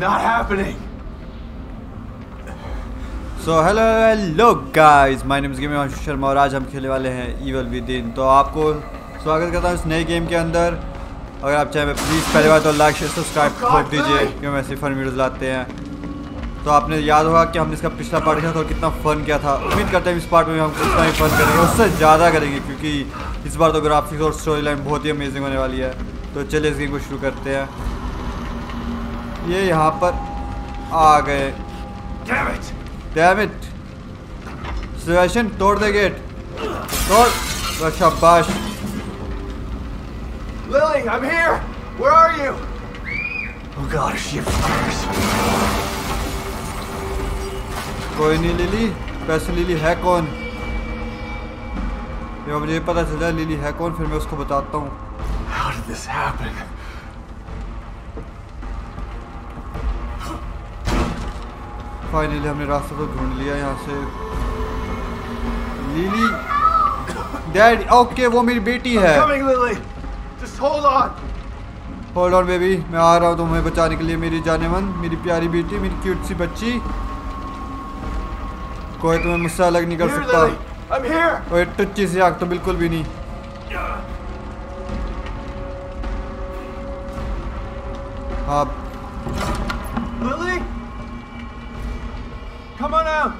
not happening. So hello hello guys my name is game Ashush Sharma और आज हम खेलने वाले हैं ईवल विद इन तो आपको स्वागत करता हूँ इस नए गेम के अंदर। अगर आप चाहें प्लीज़ पहले बार तो लाइक शेयर सब्सक्राइब ठोक दीजिए क्योंकि हम ऐसे फन वीडियोस लाते हैं। तो आपने याद होगा कि हमने इसका पिछला पार्ट किया था और कितना फन किया था। उम्मीद करते हैं इस पार्ट में हम कितना ही फन करेंगे उससे ज़्यादा करेंगे क्योंकि इस बार तो ग्राफिक्स और स्टोरी लाइन बहुत ही अमेजिंग होने वाली है। तो चलिए इस गेम को शुरू करते हैं। ये यहाँ पर आ गए। डैमिट सिचुएशन तोड़ दे गेट तोड़। शाबाश। कोई नहीं लिली पैसे लिली है कौन? ये मुझे पता चला लिली है कौन? फिर मैं उसको बताता हूँ। फाइनली हमने रास्ता तो ढूंढ लिया यहाँ से। लिली डैड ओके वो मेरी बेटी है! होल्ड ऑन बेबी मैं आ रहा हूँ तुम्हें बचाने के लिए मेरी जाने मन मेरी प्यारी बेटी मेरी क्यूट सी बच्ची। कोई तुम्हें मुझसे अलग नहीं कर सकता! ओए टुच्ची सी आग तो बिल्कुल भी नहीं। हाँ Lily? Come on out!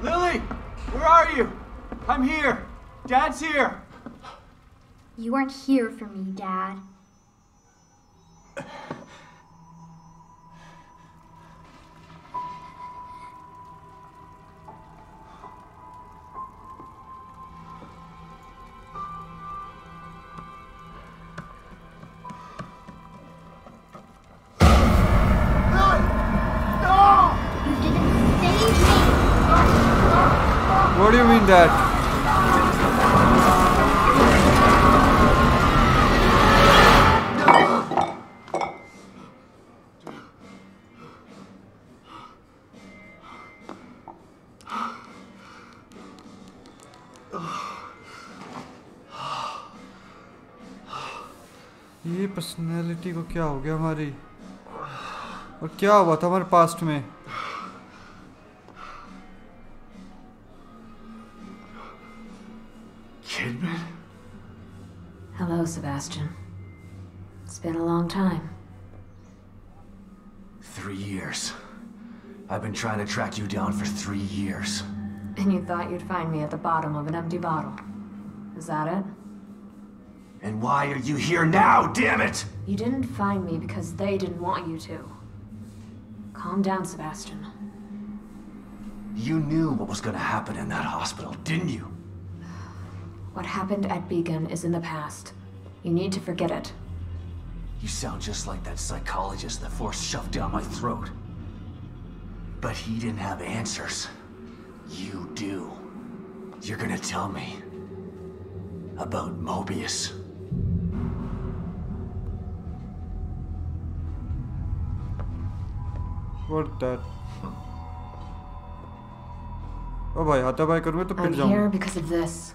Lily! Where are you? I'm here! Dad's here! You weren't here for me, Dad. That? ये पर्सनैलिटी को क्या हो गया हमारी और क्या हुआ था हमारे पास्ट में Sebastian. It's been a long time. Three years. I've been trying to track you down for three years. And you thought you'd find me at the bottom of an empty bottle. Is that it? And why are you here now, damn it? You didn't find me because they didn't want you to. Calm down, Sebastian. You knew what was gonna happen in that hospital, didn't you? What happened at Beacon is in the past. You need to forget it. You sound just like that psychologist the Force shoved down my throat. But he didn't have answers. You do. You're gonna tell me about Mobius. What that? Oh boy, I'm here because of this.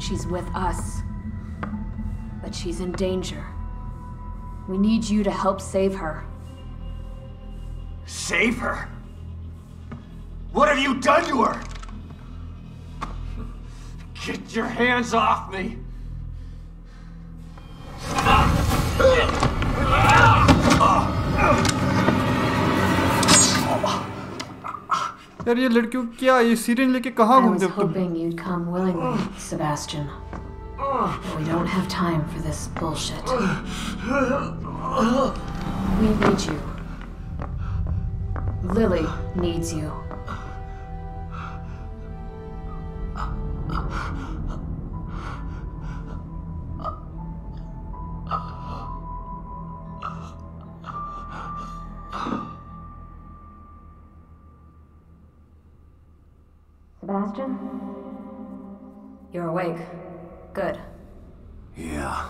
she's with us. But she's in danger. We need you to help save her. Save her? What have you done to her? Get your hands off me! यार ये लड़कियों क्या ये Syrian लेके कहाँ I was घूमते हो तुम hoping you'd come willingly, Sebastian. But we don't have time for this bullshit. We need you. Lily needs you. Sebastian? You're awake. Good. Yeah.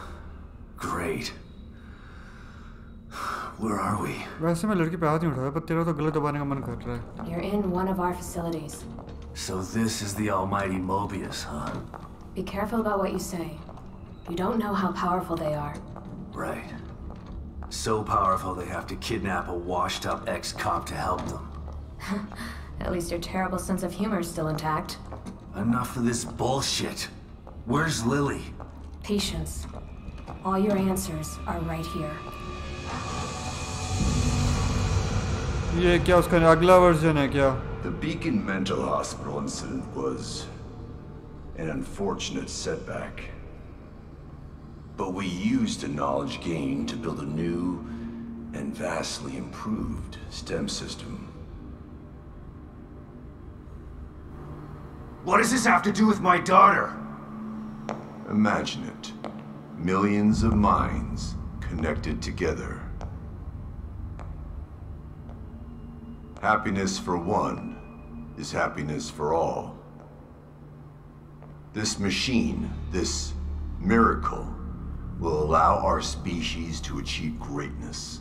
Great. Where are we? वैसे मैं लड़की पे हाथ नहीं उठाया पर तेरा तो गलत दबाने का मन कर रहा है You're in one of our facilities. So this is the almighty Mobius, huh? Be careful about what you say. You don't know how powerful they are. Right. So powerful they have to kidnap a washed up ex-cop to help them. At least your terrible sense of humor is still intact. Enough of this bullshit. Where's Lily? Patience. All your answers are right here. ये क्या उसका अगला version है क्या The Beacon Mental Hospital incident was an unfortunate setback. But we used the knowledge gained to build a new and vastly improved STEM system. What does this have to do with my daughter? Imagine it. Millions of minds connected together. Happiness for one is happiness for all. This machine, this miracle, will allow our species to achieve greatness.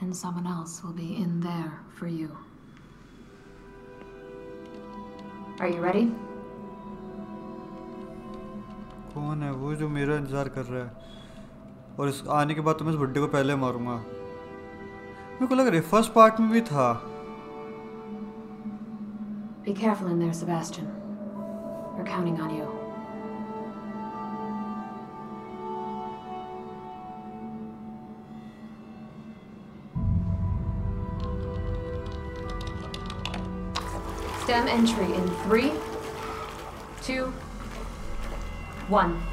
And someone else will be in there for you. Are you ready? कौन है वो जो मेरा इंतज़ार कर रहा है और इस आने के बाद तो मैं इस बुड्ढे को पहले मारूंगा मेरे को लग रहा है फर्स्ट पार्ट में भी था Be careful in there, Sebastian. We're counting on you. STEM entry in three, two, one.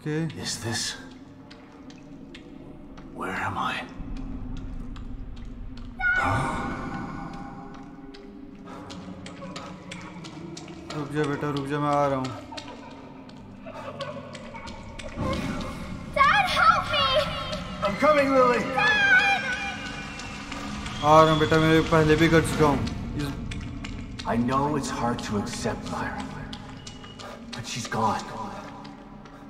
Okay Is this. Where am I? रुक जा बेटा रुक जा मैं आ रहा हूँ Dad, help me! I'm coming, Lily! आ रहा हूँ बेटा मैं पहले भी कर चुका हूँ इस I know it's hard to accept, Lyra. But she's gone.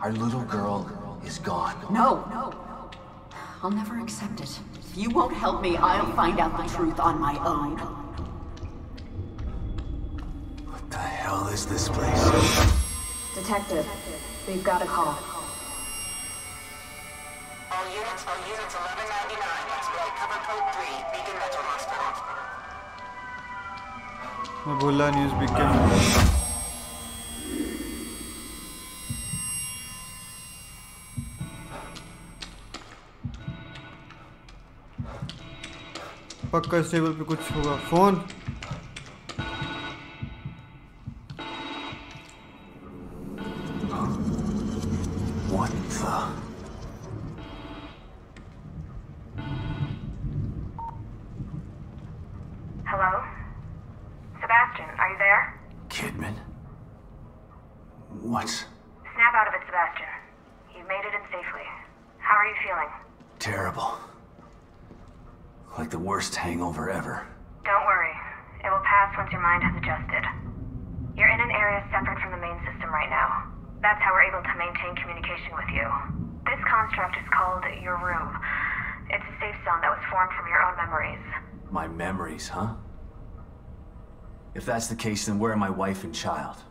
Our little girl is gone. No, no. I'll never accept it. If you won't help me, I'll find out the truth on my own. What the hell is this place? Detective, we've got a call. All units, all units, 1199. That's right, cover code 3, Beacon Mental Hospital. Mabulla News Beacon. पक्का इस table पे कुछ होगा। Phone? That's how we're able to maintain communication with you. This construct is called your room. It's a safe zone that was formed from your own memories. My memories, huh? If that's the case, then where are my wife and child?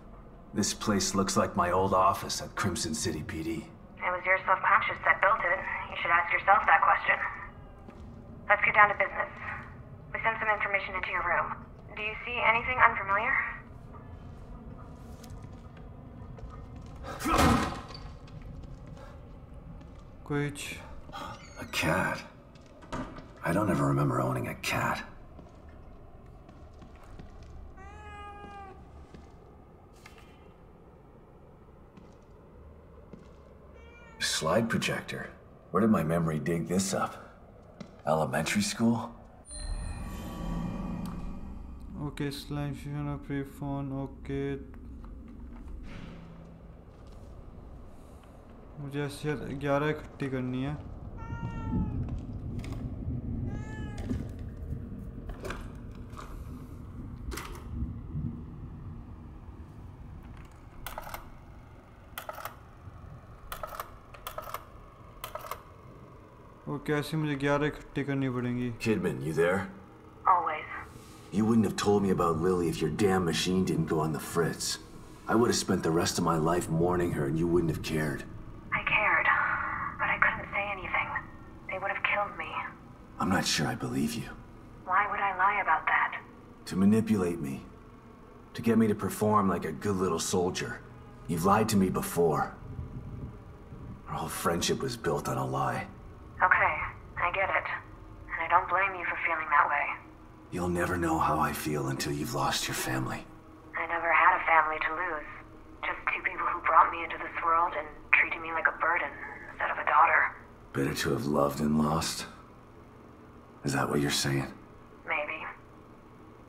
This place looks like my old office at Krimson City PD. It was your subconscious that built it. You should ask yourself that question. Let's get down to business. We sent some information into your room. Do you see anything unfamiliar? Which? A cat. I don't ever remember owning a cat. Slide projector. Where did my memory dig this up? Elementary school? Okay, slime fusion, pre-phone, okay, मुझे ऐसे ग्यारह इकट्ठी करनी है okay ऐसे मुझे ग्यारह इकट्ठी करनी पड़ेंगी Kidman, you there? Always. You wouldn't have told me about Lily if your damn machine didn't go on the fritz. I would have spent the rest of my life mourning her and you wouldn't have cared. I cared, I'm not sure I believe you. Why would I lie about that? To manipulate me. To get me to perform like a good little soldier. You've lied to me before. Our whole friendship was built on a lie. Okay, I get it. And I don't blame you for feeling that way. You'll never know how I feel until you've lost your family. I never had a family to lose. Just two people who brought me into this world and treated me like a burden instead of a daughter. Better to have loved and lost? Is that what you're saying? Maybe.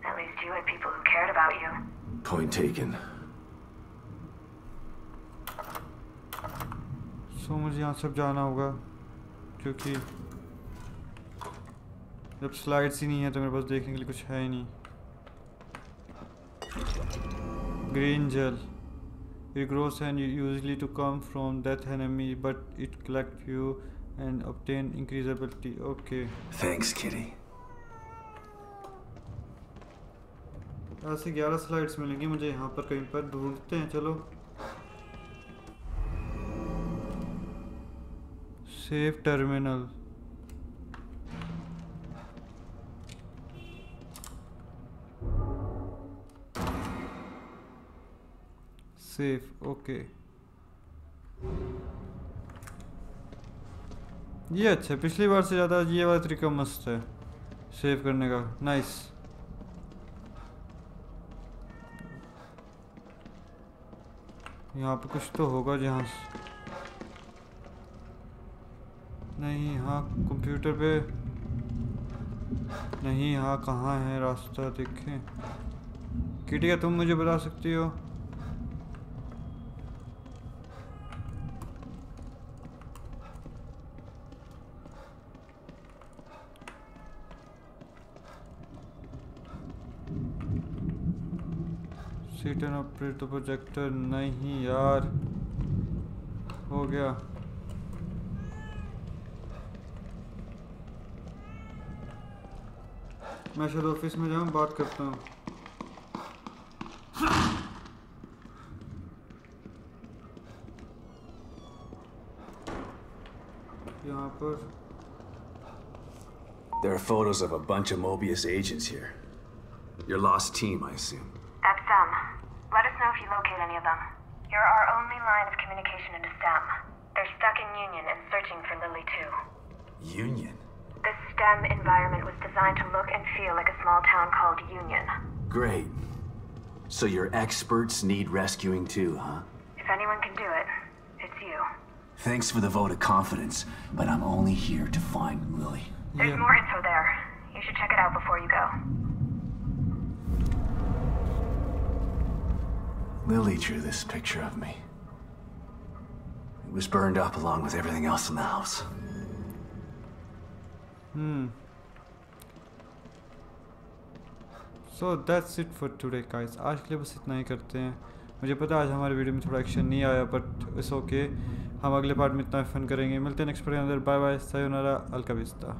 At least you had people who cared about you. Point taken. सो मुझे यहाँ सब जाना होगा क्योंकि जब slides ही नहीं है तो मेरे पास देखने के लिए कुछ है ही नहीं green jail It grows and usually to come from death enemy but it collect you and obtain increase ability. Okay. Thanks, kitty. ऐसे 11 स्लाइड्स मिलेंगी मुझे यहाँ पर कहीं पर ढूंढते हैं चलो सेफ़ टर्मिनल सेफ़ ओके ये अच्छा पिछली बार से ज़्यादा ये वाला तरीका मस्त है सेव करने का। नाइस यहाँ पे कुछ तो होगा जहाँ नहीं हाँ कंप्यूटर पे नहीं हाँ कहाँ है रास्ता? देखें। किटी क्या तुम मुझे बता सकती हो? Seat and operate the projector नहीं यार हो गया मैं शायद ऑफिस में जाऊँ बात करता हूँ यहाँ पर There are photos of a bunch of Mobius agents here. Your lost team, I assume. Great. So your experts need rescuing too, huh? If anyone can do it, it's you. Thanks for the vote of confidence, but I'm only here to find Lily. There's Yeah. more info there. You should check it out before you go. Lily drew this picture of me. It was burned up along with everything else in the house. Hmm. So that's it for today guys आज के लिए बस इतना ही करते हैं। मुझे पता आज हमारे वीडियो में थोड़ा एक्शन नहीं आया बट इट्स ओके हम अगले पार्ट में इतना फन करेंगे। मिलते हैं नेक्स्ट पार्ट के अंदर बाय बाय सायोनारा अलकाविस्ता